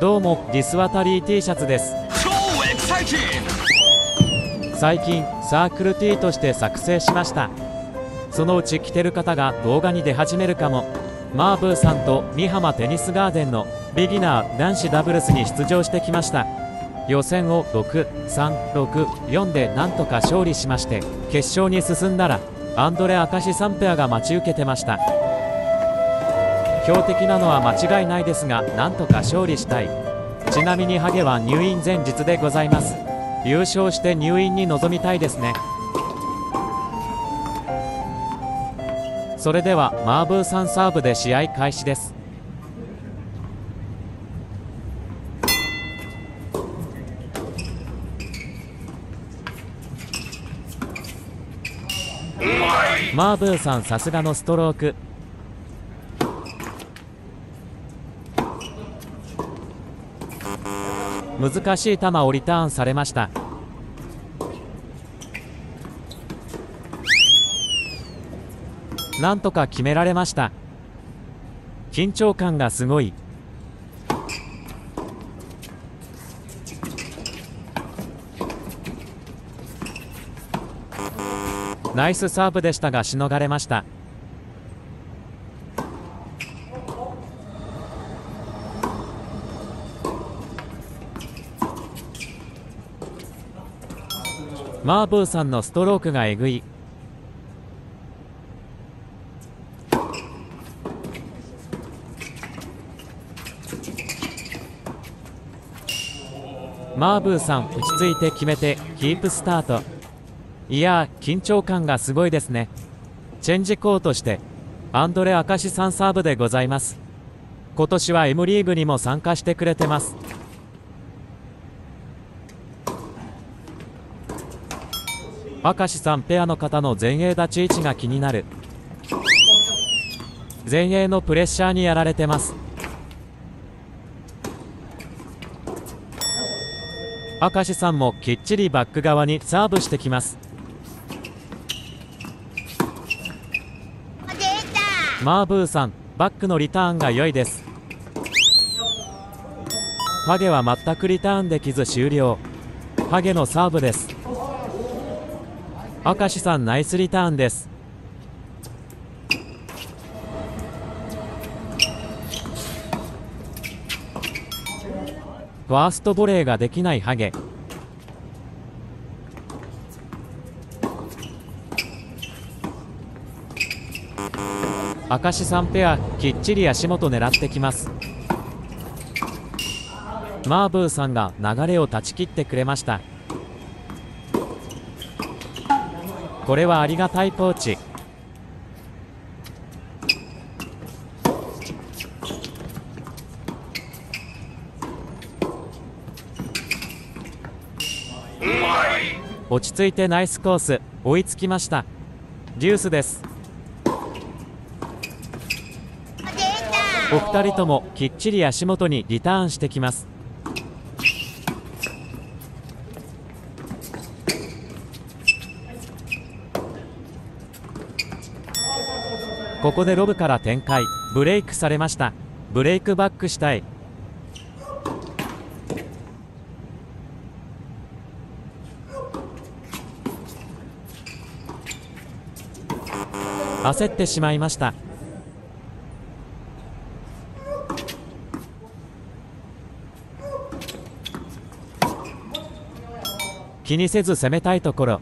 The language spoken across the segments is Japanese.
どうもディスワタリー T シャツです!最近サークル T として作成しました。そのうち着てる方が動画に出始めるかも。マーブーさんと美浜テニスガーデンのビギナー男子ダブルスに出場してきました。予選を6364でなんとか勝利しまして決勝に進んだらアンドレ・アカシ3ペアが待ち受けてました強敵なのは間違いないですがなんとか勝利したい。ちなみにハゲは入院前日でございます。優勝して入院に臨みたいですね。それではマーブーさんサーブで試合開始です。マーブーさんさすがのストローク。難しい球をリターンされました。なんとか決められました。緊張感がすごい。ナイスサーブでしたがしのがれました。マーブーさんのストロークがえぐい。マーブーさん落ち着いて決めてキープスタート。いや緊張感がすごいですね。チェンジコートしてアンドレ・アカシさんサーブでございます。今年は M リーグにも参加してくれてます。明石さんペアの方の前衛立ち位置が気になる。前衛のプレッシャーにやられてます。明石さんもきっちりバック側にサーブしてきます。マーブーさんバックのリターンが良いです。ハゲは全くリターンできず終了。ハゲのサーブです。明石さんナイスリターンです。ファーストボレーができないハゲ。明石さんペアきっちり足元狙ってきます。マーブーさんが流れを断ち切ってくれました。これはありがたいポーチ。落ち着いてナイスコース。追いつきました。デュースです。お二人ともきっちり足元にリターンしてきますここでロブから展開。ブレイクされました。ブレイクバックしたい。焦ってしまいました。気にせず攻めたいところ。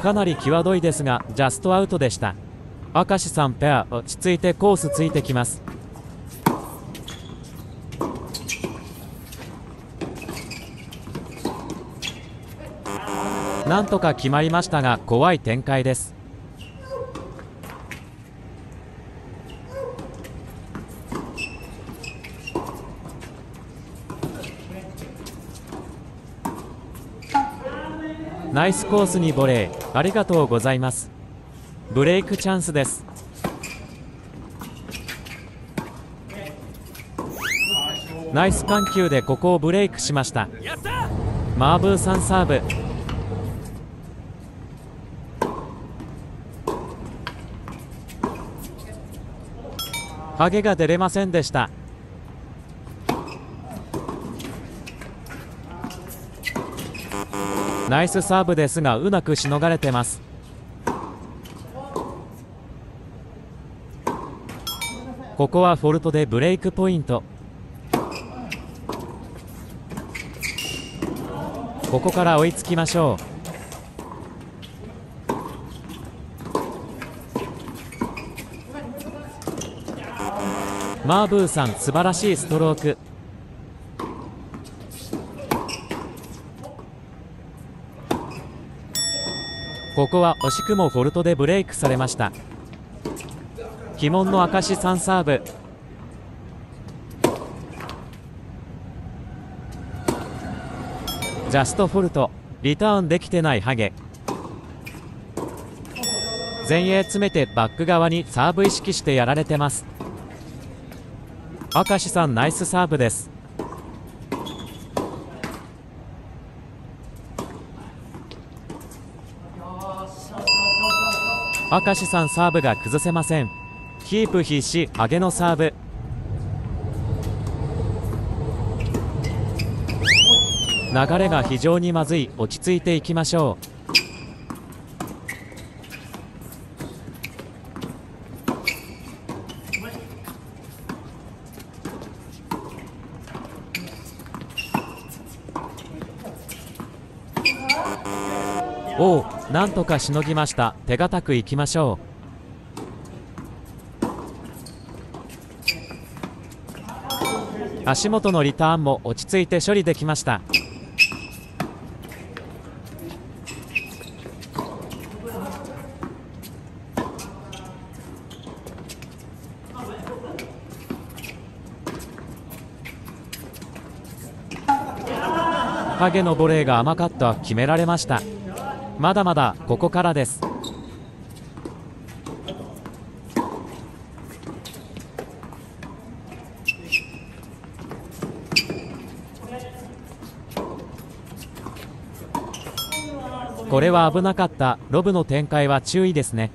かなり際どいですがジャストアウトでした。明石さんペア落ち着いてコースついてきます。なんとか決まりましたが怖い展開です。ナイスコースにボレー。ありがとうございます。ブレイクチャンスです。ナイス緩急でここをブレイクしました。マーブーさんサーブ。ハゲが出れませんでした。ナイスサーブですがうまくしのがれてます。ここはフォルトでブレイクポイント。ここから追いつきましょう。マーブーさん素晴らしいストローク。ここは惜しくもフォルトでブレイクされました。鬼門の証3サーブ。ジャストフォルト。リターンできてないハゲ。前衛詰めてバック側にサーブ意識してやられてます。明石さんナイスサーブです。明石さんサーブが崩せません。キープ必至上げのサーブ。流れが非常にまずい。落ち着いていきましょう。おなんとかしのぎました。手堅くいきましょう。足元のリターンも落ち着いて処理できました。影のボレーが甘かった。決められました。まだまだここからです。これは危なかった。ロブの展開は注意ですね。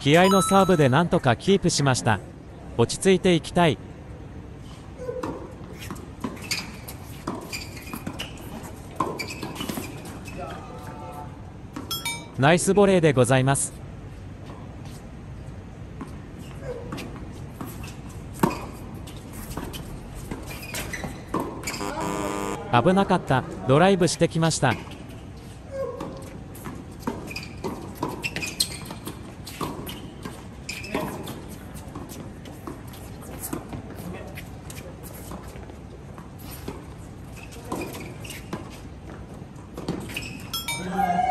気合のサーブでなんとかキープしました。落ち着いていきたい。ナイスボレーでございます。危なかった。ドライブしてきました。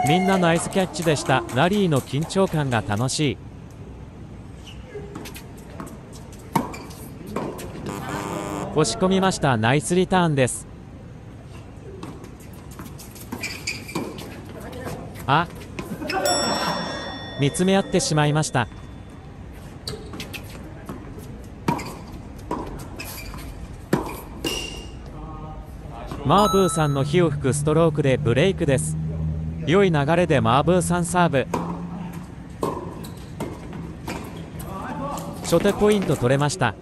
みんなナイスキャッチでした。ラリーの緊張感が楽しい。押し込みました。ナイスリターンです。あ。見つめ合ってしまいました。マーブーさんの火を吹くストロークでブレイクです。良い流れでマーブーさんサーブ。初手ポイント取れました。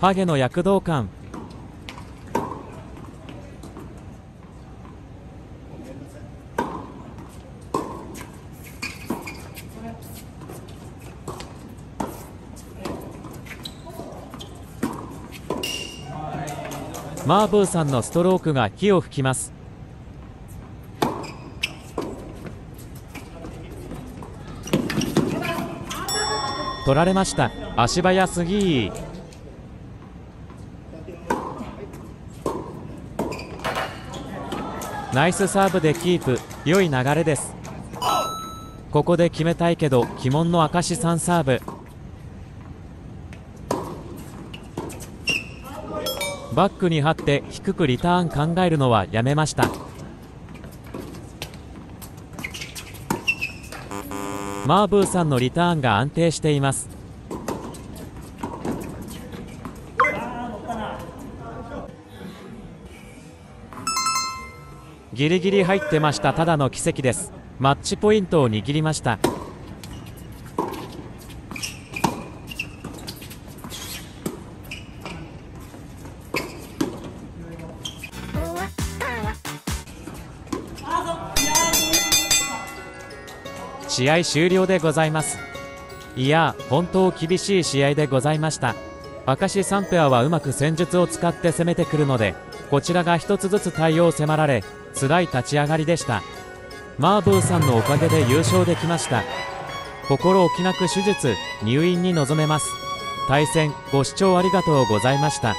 ハゲの躍動感。マーブーさんのストロークが火を吹きます。取られました。足早すぎ。ナイスサーブでキープ。良い流れです。ここで決めたいけど鬼門の証3サーブ。バックに張って低くリターン考えるのはやめました。マーブーさんのリターンが安定しています。ギリギリ入ってました。ただの奇跡です。マッチポイントを握りました。試合終了でございます。いや本当厳しい試合でございました。明石サンペアはうまく戦術を使って攻めてくるのでこちらが一つずつ対応を迫られ辛い立ち上がりでした。マーブーさんのおかげで優勝できました。心置きなく手術入院に臨めます。対戦ご視聴ありがとうございました。